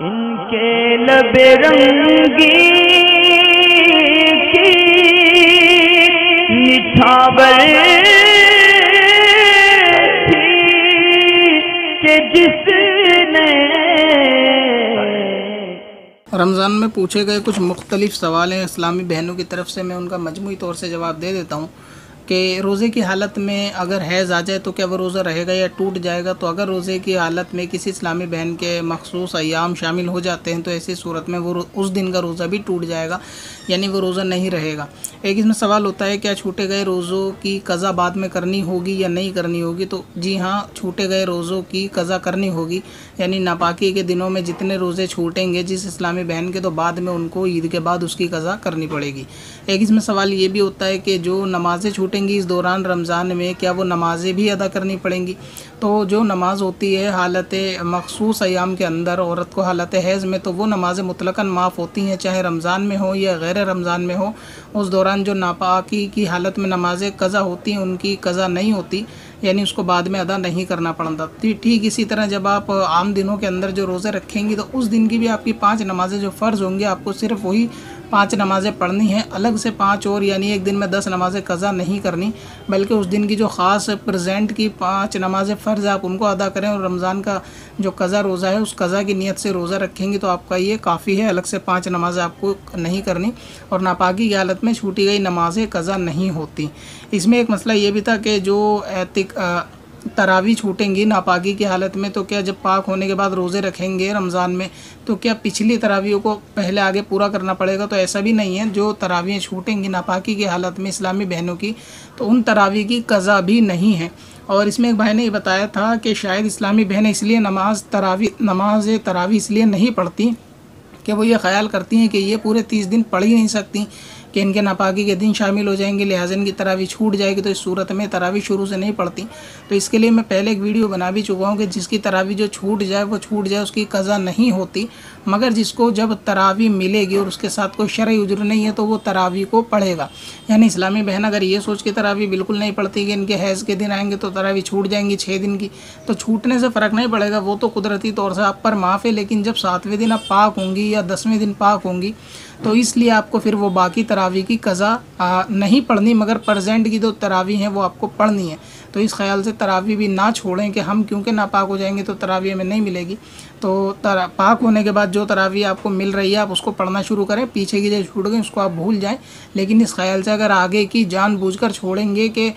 इनके लबे रंगी जिसने रमज़ान में पूछे गए कुछ मुख्तलिफ़ सवाल हैं इस्लामी बहनों की तरफ़ से, मैं उनका मजमू तौर से जवाब दे देता हूँ। कि रोज़े की हालत में अगर हैज़ आ जाए तो क्या वो रोज़ा रहेगा या टूट जाएगा? तो अगर रोज़े की हालत में किसी इस्लामी बहन के मखसूस अयाम शामिल हो जाते हैं तो ऐसी सूरत में वो उस दिन का रोज़ा भी टूट जाएगा, यानी वो रोज़ा नहीं रहेगा। एक इसमें सवाल होता है, क्या छूटे गए रोज़ों की कज़ा बाद में करनी होगी या नहीं करनी होगी? तो जी हाँ छूटे गए रोज़ों की कज़ा करनी होगी, यानी नापाकी के दिनों में जितने रोज़े छूटेंगे जिस इस्लामी बहन के तो बाद में उनको ईद के बाद उसकी कज़ा करनी पड़ेगी। एक इसमें सवाल ये भी होता है कि जो नमाज़ें छूटेंगी इस दौरान रमज़ान में, क्या वो नमाज़ें भी अदा करनी पड़ेंगी? तो जो नमाज़ होती है, हालत मखसूस अयाम के अंदर, औरत को हालत हैज़ में तो वो नमाज़ें मुतलकन माफ़ होती हैं, चाहे रमज़ान में हो या गैर रमज़ान में हो। उस दौरान जो नापाकी की हालत में नमाज़ें कज़ा होती हैं उनकी कज़ा नहीं होती, यानी उसको बाद में अदा नहीं करना पड़ता। ठीक इसी तरह जब आप आम दिनों के अंदर जो रोज़े रखेंगी तो उस दिन की भी आपकी पाँच नमाज़ें जो फ़र्ज़ होंगी, आपको सिर्फ़ वही पाँच नमाज़ें पढ़नी हैं, अलग से पाँच और, यानी एक दिन में दस नमाज़ें कज़ा नहीं करनी, बल्कि उस दिन की जो ख़ास प्रेजेंट की पाँच नमाज़ें फ़र्ज़ आप उनको अदा करें और रमज़ान का जो कज़ा रोज़ा है, उस कज़ा की नीयत से रोज़ा रखेंगे तो आपका ये काफ़ी है, अलग से पाँच नमाज़ें आपको नहीं करनी और नापाकी की हालत में छूटी गई नमाज़ें कज़ा नहीं होती। इसमें एक मसला ये भी था कि जो तरावी छूटेंगी नापाकी की हालत में तो क्या जब पाक होने के बाद रोज़े रखेंगे रमज़ान में तो क्या पिछली तरावियों को पहले आगे पूरा करना पड़ेगा? तो ऐसा भी नहीं है। जो तरावियाँ छूटेंगी नापाकी की हालत में इस्लामी बहनों की तो उन तरावी की कज़ा भी नहीं है। और इसमें एक भाई ने बताया था कि शायद इस्लामी बहनें इसलिए नमाज़, तरावी नमाज़ तरावी इसलिए नहीं पढ़ती कि वो ये ख्याल करती हैं कि ये पूरे तीस दिन पढ़ ही नहीं सकती, कि इनके नापाकी के दिन शामिल हो जाएँगे, लिहाजा इनकी तरावी छूट जाएगी तो इस सूरत में तरावी शुरू से नहीं पड़ती तो इसके लिए मैं पहले एक वीडियो बना भी चुका हूँ कि जिसकी तरावी जो छूट जाए, वो छूट जाए, उसकी कज़ा नहीं होती, मगर जिसको जब तरावी मिलेगी और उसके साथ कोई शरय उजर नहीं है तो वो तरावी को पढ़ेगा। यानी इस्लामी बहन अगर ये सोच के तरावी बिल्कुल नहीं पढ़ती कि इनके हैज़ के दिन आएँगे तो तरावी छूट जाएँगी छः दिन की तो छूटने से फ़र्क नहीं पड़ेगा, वो तो कुदरती तौर से आप पर माफ़ है, लेकिन जब सातवें दिन आप पाक होंगी या दसवें दिन पाक होंगी तो इसलिए आपको फिर वो बाकी तरावी की कज़ा नहीं पढ़नी, मगर प्रजेंट की जो तरावी हैं वो आपको पढ़नी है। तो इस ख्याल से तरावी भी ना छोड़ें कि हम क्योंकि नापाक हो जाएँगे तो तरावी हमें नहीं मिलेगी। तो तरा पाक होने के बाद जो तरावी आपको मिल रही है आप उसको पढ़ना शुरू करें पीछे की जो छूट गई उसको आप भूल जाएँ। लेकिन इस ख्याल से अगर आगे की जान बूझ कर छोड़ेंगे कि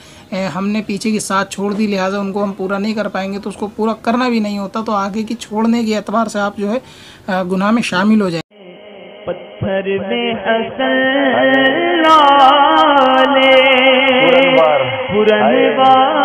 हमने पीछे की साथ छोड़ दी लिहाजा उनको हम पूरा नहीं कर पाएँगे तो उसको पूरा करना भी नहीं होता तो आगे की छोड़ने के एतबार से आप जो है गुनाह में शामिल हो जाए। पत्थर में हसन लाले पुरनवार।